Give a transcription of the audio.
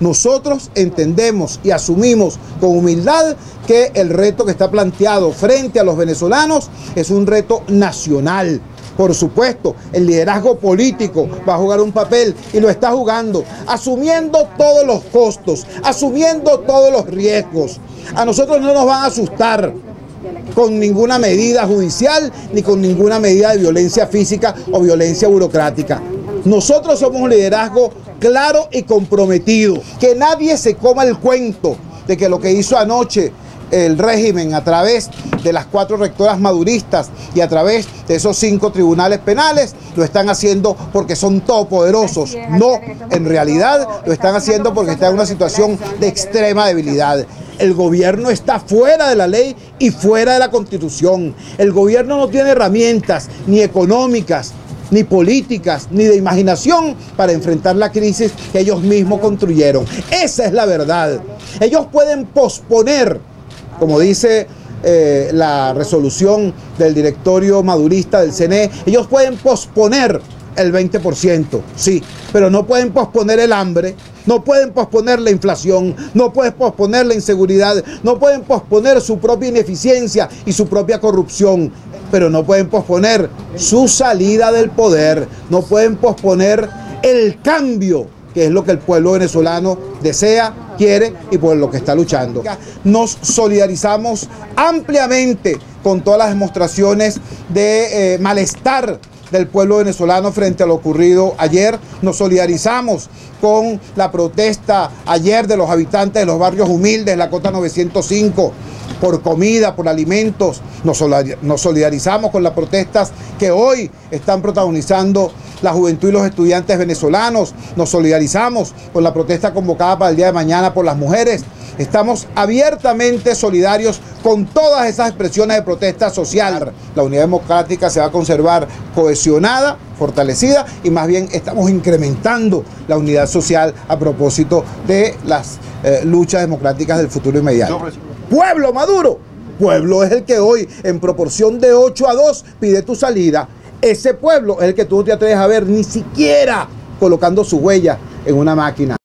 Nosotros entendemos y asumimos con humildad que el reto que está planteado frente a los venezolanos es un reto nacional. Por supuesto, el liderazgo político va a jugar un papel y lo está jugando, asumiendo todos los costos, asumiendo todos los riesgos. A nosotros no nos van a asustar con ninguna medida judicial ni con ninguna medida de violencia física o violencia burocrática. Nosotros somos un liderazgo claro y comprometido. Que nadie se coma el cuento de que lo que hizo anoche el régimen a través de las cuatro rectoras maduristas y a través de esos cinco tribunales penales, lo están haciendo porque son todopoderosos. No, en realidad lo están haciendo porque están en una situación de extrema debilidad. El gobierno está fuera de la ley y fuera de la constitución. El gobierno no tiene herramientas ni económicas, ni políticas, ni de imaginación para enfrentar la crisis que ellos mismos construyeron. Esa es la verdad. Ellos pueden posponer, como dice eh, la resolución del directorio madurista del CNE, ellos pueden posponer el 20%, sí, pero no pueden posponer el hambre, no pueden posponer la inflación, no pueden posponer la inseguridad, no pueden posponer su propia ineficiencia y su propia corrupción, pero no pueden posponer su salida del poder, no pueden posponer el cambio que es lo que el pueblo venezolano desea, quiere y por lo que está luchando. Nos solidarizamos ampliamente con todas las demostraciones de eh, malestar del pueblo venezolano frente a lo ocurrido ayer. Nos solidarizamos con la protesta ayer de los habitantes de los barrios humildes, la Cota 905, por comida, por alimentos. Nos solidarizamos con las protestas que hoy están protagonizando la juventud y los estudiantes venezolanos. Nos solidarizamos con la protesta convocada para el día de mañana por las mujeres. Estamos abiertamente solidarios con todas esas expresiones de protesta social. La unidad democrática se va a conservar cohesionada, fortalecida y más bien estamos incrementando la unidad social a propósito de las eh, luchas democráticas del futuro inmediato. Pueblo Maduro, pueblo es el que hoy en proporción de 8 a 2 pide tu salida. Ese pueblo es el que tú no te atreves a ver ni siquiera colocando su huella en una máquina.